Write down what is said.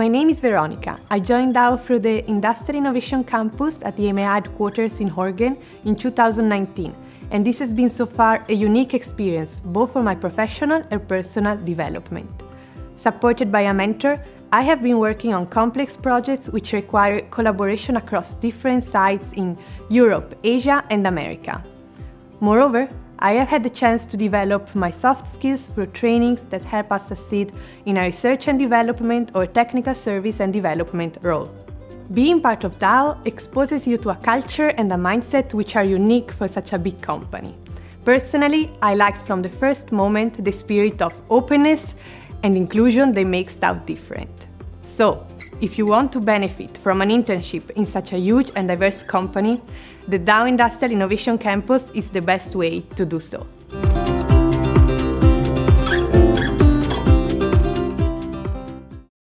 My name is Veronica. I joined Dow through the Industrial Innovation Campus at the EMEA headquarters in Horgen in 2019, and this has been so far a unique experience both for my professional and personal development. Supported by a mentor, I have been working on complex projects which require collaboration across different sites in Europe, Asia, and America. Moreover, I have had the chance to develop my soft skills through trainings that help us succeed in a research and development or technical service and development role. Being part of Dow exposes you to a culture and a mindset which are unique for such a big company. Personally, I liked from the first moment the spirit of openness and inclusion that makes Dow different. So, if you want to benefit from an internship in such a huge and diverse company, the Dow Industrial Innovation Campus is the best way to do so.